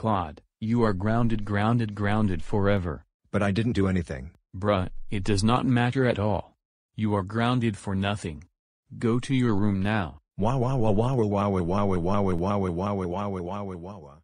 Clod, you are grounded grounded grounded forever. But I didn't do anything. Bruh, it does not matter at all. You are grounded for nothing. Go to your room now. Wah wah wah wah wah wah wah wah wah wah wah wah wah wah wah wah wah wah wah.